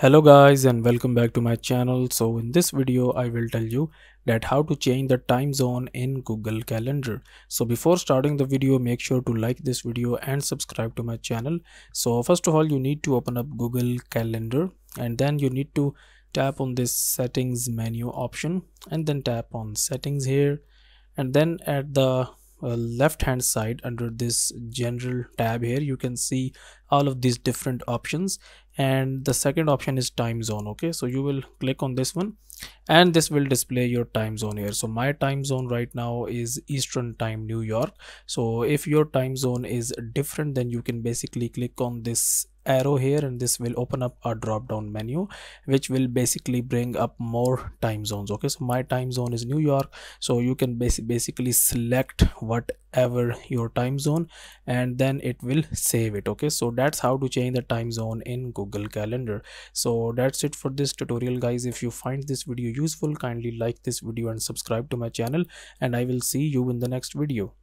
hello guys and welcome back to my channel. So in this video i will tell you that how to change the time zone in google calendar. So before starting the video make sure to like this video and subscribe to my channel. So first of all you need to open up google calendar and then you need to tap on this settings menu option and then tap on settings here and then at the uh, left hand side under this general tab here. You can see all of these different options. And the second option is time zone okay? So you will click on this one and this will display your time zone here. So my time zone right now is eastern time new york. So if your time zone is different then you can basically click on this arrow here and this will open up a drop down menu which will basically bring up more time zones. Okay so my time zone is new york. So you can bas basically select whatever your time zone and then it will save it. Okay so that's how to change the time zone in google calendar. So that's it for this tutorial guys. If you find this video useful kindly like this video and subscribe to my channel. And i will see you in the next video